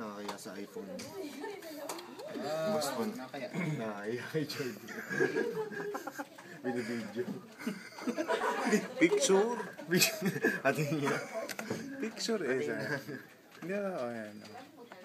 nakakaya sa iPhone. Ah, Boss mo. nakaya. Nakakaya kay Jordan. Binibidyo. Picture. Ate niya. Picture eh. Sa... Hindi ako, ayan. Oh.